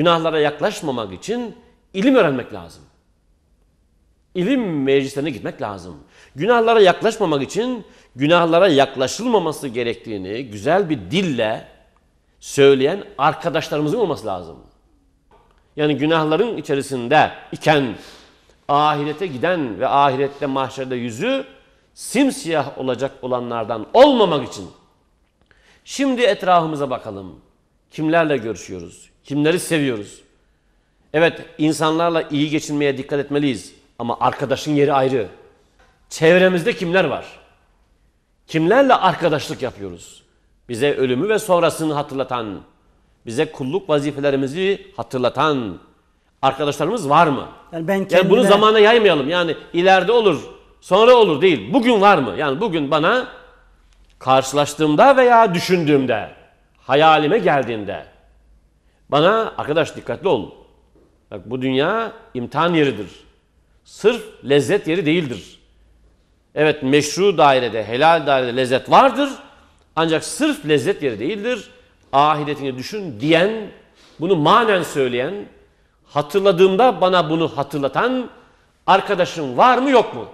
Günahlara yaklaşmamak için ilim öğrenmek lazım. İlim meclislerine gitmek lazım. Günahlara yaklaşmamak için günahlara yaklaşılmaması gerektiğini güzel bir dille söyleyen arkadaşlarımızın olması lazım. Yani günahların içerisinde iken ahirete giden ve ahirette mahşerde yüzü simsiyah olacak olanlardan olmamak için şimdi etrafımıza bakalım. Kimlerle görüşüyoruz? Kimleri seviyoruz? Evet insanlarla iyi geçinmeye dikkat etmeliyiz ama arkadaşın yeri ayrı. Çevremizde kimler var? Kimlerle arkadaşlık yapıyoruz? Bize ölümü ve sonrasını hatırlatan, bize kulluk vazifelerimizi hatırlatan arkadaşlarımız var mı? Yani ben Yani kendime, bunu zamana yaymayalım. Yani ileride olur, sonra olur değil. Bugün var mı? Yani bugün bana karşılaştığımda veya düşündüğümde, hayalime geldiğinde bana arkadaş dikkatli ol. Bak bu dünya imtihan yeridir. Sırf lezzet yeri değildir. Evet meşru dairede, helal dairede lezzet vardır. Ancak sırf lezzet yeri değildir. Ahiretini düşün diyen, bunu manen söyleyen, hatırladığımda bana bunu hatırlatan arkadaşım var mı yok mu?